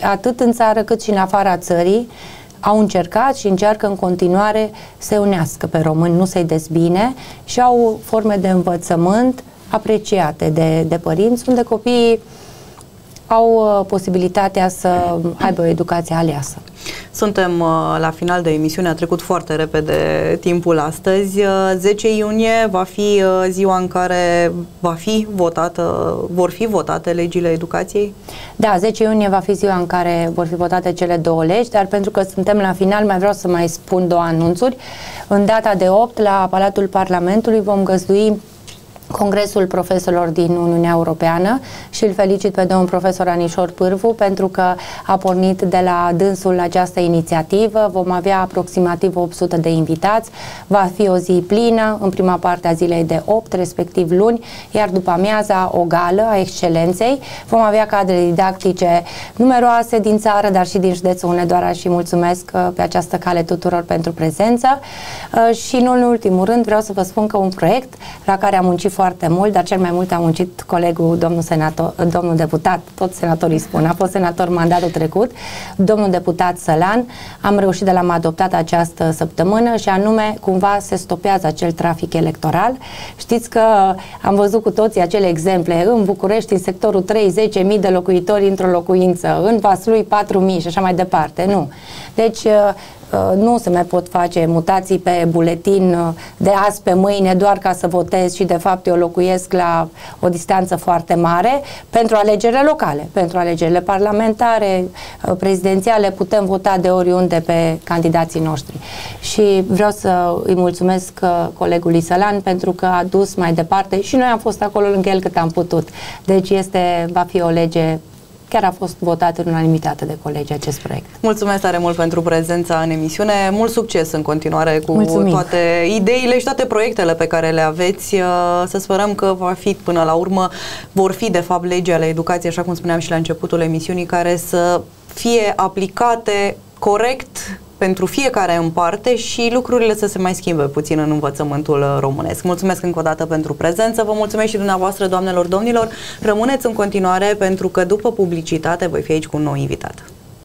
atât în țară cât și în afara țării, au încercat și încearcă în continuare să unească pe români, nu să-i dezbine și au forme de învățământ apreciate de, de părinți, unde copiii au uh, posibilitatea să aibă o educație aleasă. Suntem uh, la final de emisiune, a trecut foarte repede timpul astăzi. 10 uh, iunie va fi ziua în care va fi votată, vor fi votate legile educației? Da, 10 iunie va fi ziua în care vor fi votate cele două legi, dar pentru că suntem la final, mai vreau să mai spun două anunțuri. În data de 8, la Palatul Parlamentului vom găzdui Congresul Profesorilor din Uniunea Europeană și îl felicit pe domnul profesor Anișor Pârvu pentru că a pornit de la dânsul această inițiativă. Vom avea aproximativ 800 de invitați. Va fi o zi plină în prima parte a zilei de 8, respectiv luni, iar după amiaza o gală a excelenței. Vom avea cadre didactice numeroase din țară, dar și din județul Hunedoara și mulțumesc uh, pe această cale tuturor pentru prezență. Uh, și în ultimul rând vreau să vă spun că un proiect la care am muncit foarte mult, dar cel mai mult a muncit colegul, domnul, senator, domnul deputat, tot senatorii spun, a fost senator mandatul trecut, domnul deputat Sălan. Am reușit de la am adoptat această săptămână și anume cumva se stopează acel trafic electoral. Știți că am văzut cu toții acele exemple în București, în sectorul 3, 10.000 de locuitori într-o locuință, în Vaslui 4.000 și așa mai departe. Nu. Deci Uh, nu se mai pot face mutații pe buletin uh, de azi pe mâine doar ca să votez și de fapt eu locuiesc la o distanță foarte mare pentru alegerile locale, pentru alegerile parlamentare, uh, prezidențiale, putem vota de oriunde pe candidații noștri. Și vreau să îi mulțumesc colegului Sălan pentru că a dus mai departe și noi am fost acolo lângă el cât am putut. Deci este, va fi o lege chiar a fost votat în unanimitate de colegi acest proiect. Mulțumesc tare mult pentru prezența în emisiune. Mult succes în continuare cu Mulțumim. toate ideile și toate proiectele pe care le aveți. Uh, să sperăm că va fi până la urmă, vor fi de fapt legi ale educației, așa cum spuneam și la începutul emisiunii, care să fie aplicate corect pentru fiecare în parte și lucrurile să se mai schimbe puțin în învățământul românesc. Mulțumesc încă o dată pentru prezență, vă mulțumesc și dumneavoastră, doamnelor, domnilor. Rămâneți în continuare pentru că după publicitate voi fi aici cu un nou invitat.